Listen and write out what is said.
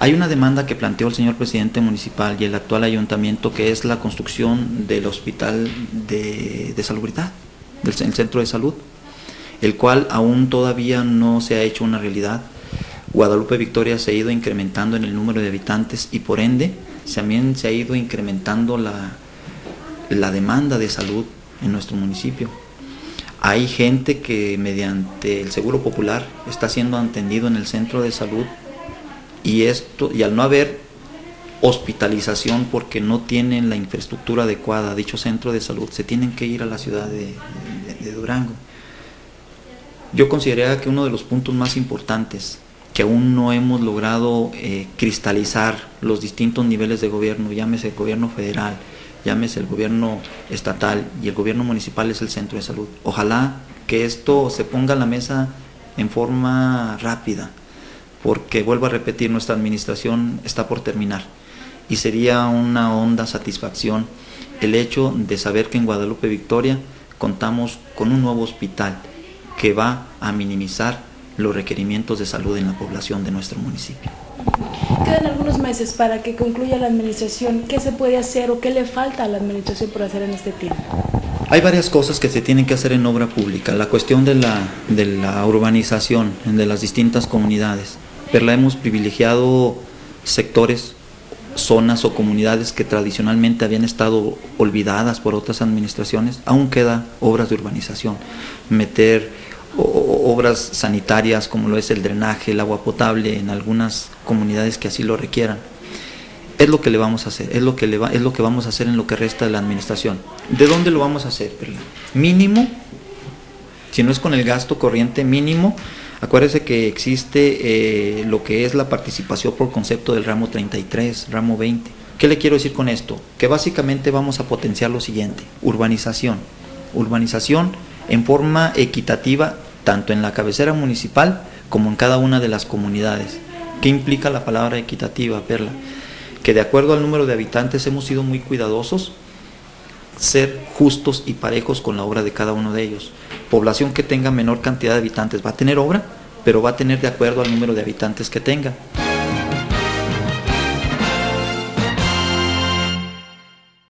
Hay una demanda que planteó el señor presidente municipal y el actual ayuntamiento que es la construcción del hospital de, de salubridad, del centro de salud, el cual aún todavía no se ha hecho una realidad. Guadalupe Victoria se ha ido incrementando en el número de habitantes y por ende también se ha ido incrementando la, la demanda de salud en nuestro municipio. Hay gente que mediante el Seguro Popular está siendo atendido en el centro de salud y esto y al no haber hospitalización porque no tienen la infraestructura adecuada dicho centro de salud, se tienen que ir a la ciudad de, Durango. Yo consideraría que uno de los puntos más importantes que aún no hemos logrado eh, cristalizar los distintos niveles de gobierno, llámese el gobierno federal, llámese el gobierno estatal y el gobierno municipal es el centro de salud. Ojalá que esto se ponga a la mesa en forma rápida, porque vuelvo a repetir, nuestra administración está por terminar y sería una honda satisfacción el hecho de saber que en Guadalupe Victoria contamos con un nuevo hospital que va a minimizar los requerimientos de salud en la población de nuestro municipio. Quedan algunos meses para que concluya la administración. ¿Qué se puede hacer o qué le falta a la administración por hacer en este tiempo? Hay varias cosas que se tienen que hacer en obra pública. La cuestión de la, de la urbanización de las distintas comunidades pero la hemos privilegiado sectores, zonas o comunidades que tradicionalmente habían estado olvidadas por otras administraciones, aún queda obras de urbanización, meter obras sanitarias como lo es el drenaje, el agua potable en algunas comunidades que así lo requieran. Es lo que le vamos a hacer, es lo que, le va, es lo que vamos a hacer en lo que resta de la administración. ¿De dónde lo vamos a hacer? Mínimo, si no es con el gasto corriente mínimo, Acuérdese que existe eh, lo que es la participación por concepto del ramo 33, ramo 20. ¿Qué le quiero decir con esto? Que básicamente vamos a potenciar lo siguiente, urbanización. Urbanización en forma equitativa tanto en la cabecera municipal como en cada una de las comunidades. ¿Qué implica la palabra equitativa, Perla? Que de acuerdo al número de habitantes hemos sido muy cuidadosos, ser justos y parejos con la obra de cada uno de ellos población que tenga menor cantidad de habitantes va a tener obra, pero va a tener de acuerdo al número de habitantes que tenga.